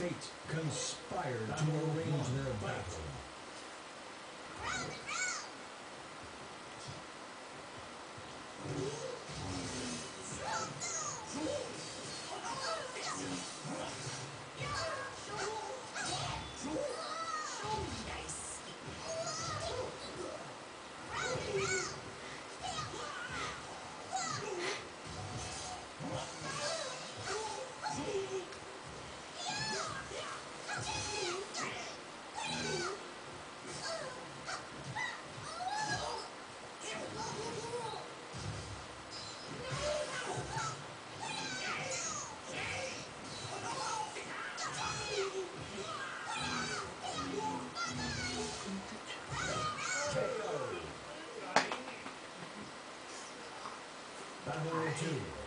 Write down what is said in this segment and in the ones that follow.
Fate conspired to arrange their battle. number 2.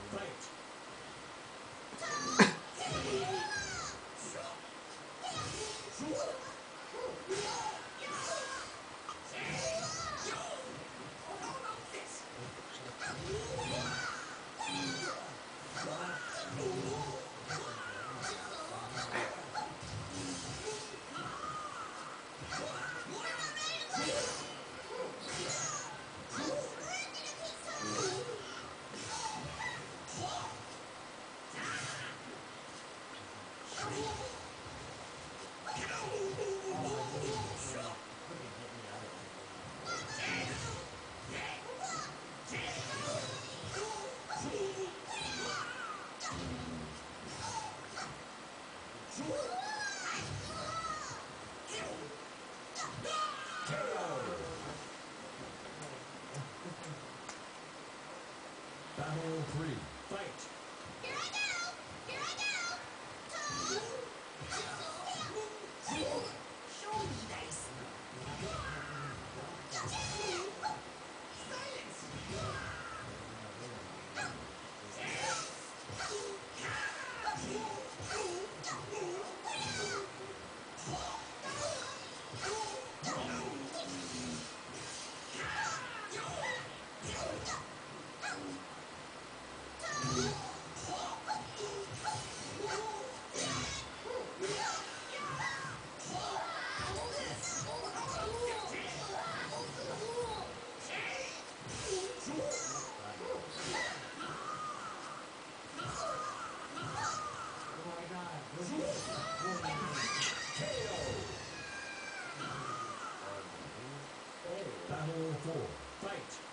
Four. Fight.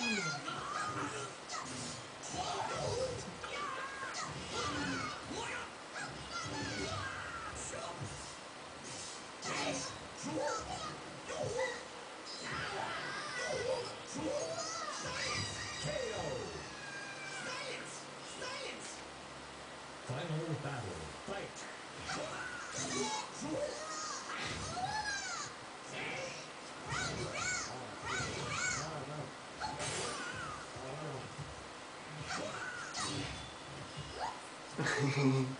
KO. Final battle. Fight. Mm-hmm.